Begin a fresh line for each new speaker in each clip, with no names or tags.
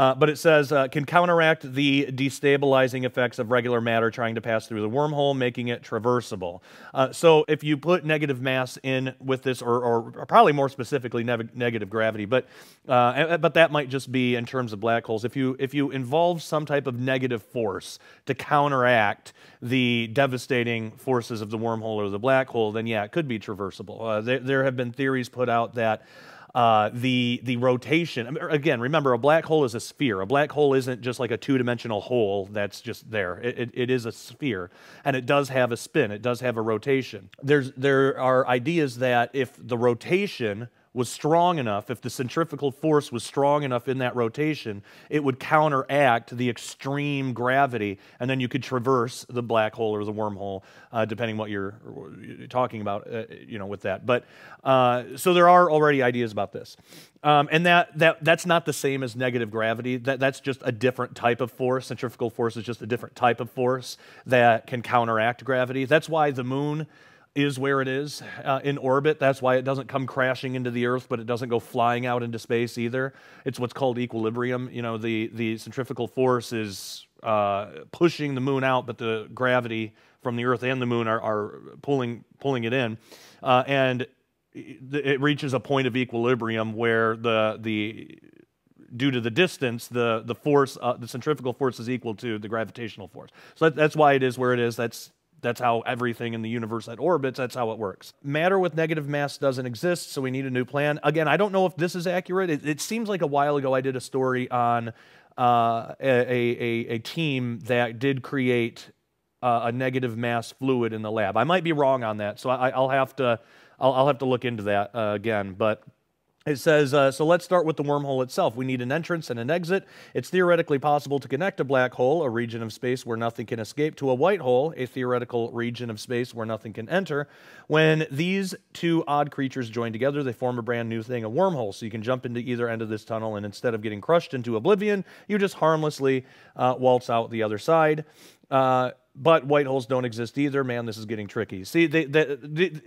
Uh, but it says uh, can counteract the destabilizing effects of regular matter trying to pass through the wormhole, making it traversable. Uh, so if you put negative mass in with this, or, or, probably more specifically ne- negative gravity, but uh, but that might just be in terms of black holes. If you if you involve some type of negative force to counteract the devastating forces of the wormhole or the black hole, then yeah, it could be traversable. Uh, there, there have been theories put out that uh, the the rotation. Again, remember a black hole is a sphere. A black hole isn't just like a two dimensional hole that's just there. It, it, it is a sphere, and it does have a spin. It does have a rotation. There's there are ideas that if the rotation was strong enough, if the centrifugal force was strong enough in that rotation, it would counteract the extreme gravity, and then you could traverse the black hole or the wormhole, uh, depending what you're talking about, uh, you know, with that. But uh, so there are already ideas about this, um, and that that that's not the same as negative gravity. That that's just a different type of force. Centrifugal force is just a different type of force that can counteract gravity. That's why the moon is where it is uh, in orbit. That's why it doesn't come crashing into the Earth, but it doesn't go flying out into space either. It's what's called equilibrium. You know, the, the centrifugal force is uh, pushing the moon out, but the gravity from the Earth and the moon are, are pulling, pulling it in. Uh, and it reaches a point of equilibrium where the, the due to the distance, the, the force, uh, the centrifugal force is equal to the gravitational force. So that, that's why it is where it is. That's that's how everything in the universe that orbits, that's how it works. Matter with negative mass doesn't exist, so we need a new plan. Again, I don't know if this is accurate. It, it seems like a while ago I did a story on uh, a, a, a, team that did create uh, a negative mass fluid in the lab. I might be wrong on that, so I, will have to I'll, I'll, have to look into that uh, again. But it says, uh, so let's start with the wormhole itself. We need an entrance and an exit. It's theoretically possible to connect a black hole, a region of space where nothing can escape, to a white hole, a theoretical region of space where nothing can enter. When these two odd creatures join together, they form a brand new thing, a wormhole. So you can jump into either end of this tunnel, and instead of getting crushed into oblivion, you just harmlessly uh, waltz out the other side. Uh, but white holes don't exist either. Man, this is getting tricky. See, they, they, they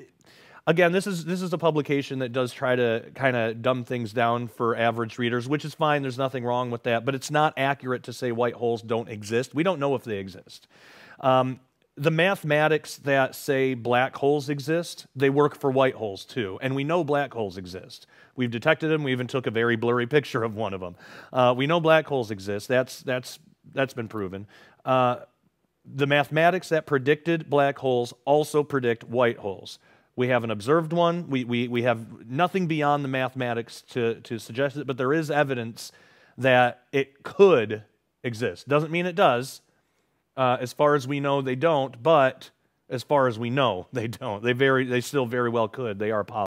again, this is this is a publication that does try to kind of dumb things down for average readers, which is fine. There's nothing wrong with that, but it's not accurate to say white holes don't exist. We don't know if they exist. Um, the mathematics that say black holes exist, they work for white holes too, and we know black holes exist. We've detected them. We even took a very blurry picture of one of them. Uh, we know black holes exist. That's that's that's been proven. Uh, the mathematics that predicted black holes also predict white holes. We haven't observed one. We, we, we have nothing beyond the mathematics to, to suggest it, but there is evidence that it could exist. Doesn't mean it does. Uh, as far as we know, they don't, but as far as we know, they don't. They, very, they still very well could. They are possible.